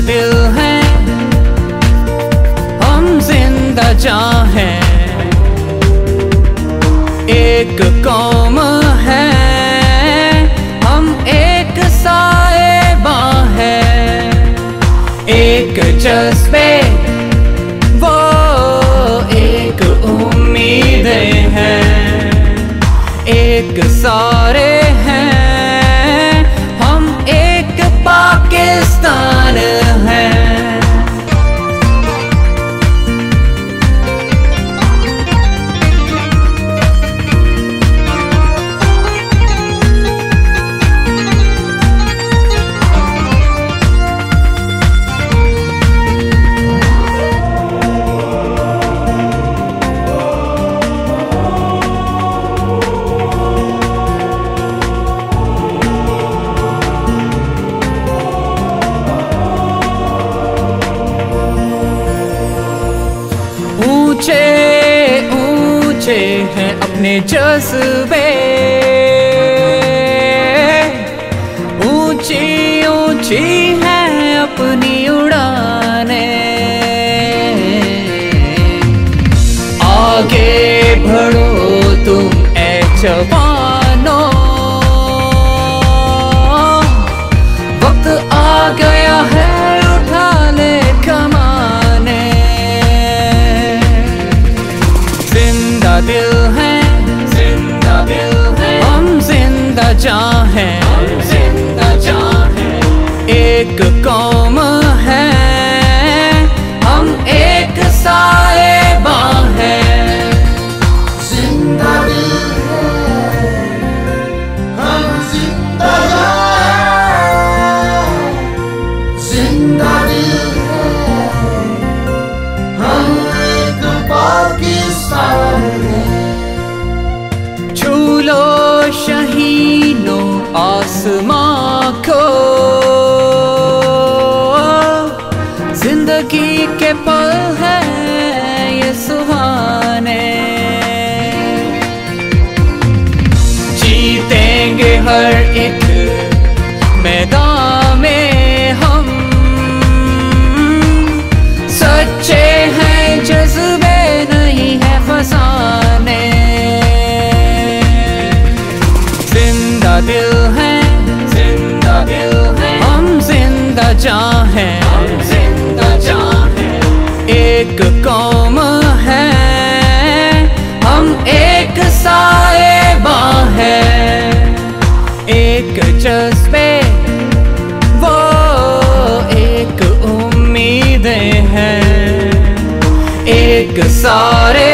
दिल है, हम ज़िंदा हैं एक कौम है, हम एक साएबा है एक जज्बे, वो एक उम्मीदें हैं। एक सारे ऊँचे हैं अपने जज्बे। ऊँची ऊँची है अपनी उड़ाने। आगे बढ़ो तुम ऐ जवानों। ज़िंदा दिल आसमां को। ज़िंदगी के पल है ये सुहाने। जीतेंगे हर एक एक कौम है, हम एक साएबा है। एक जज्बे, वो एक उम्मीदें हैं। एक सारे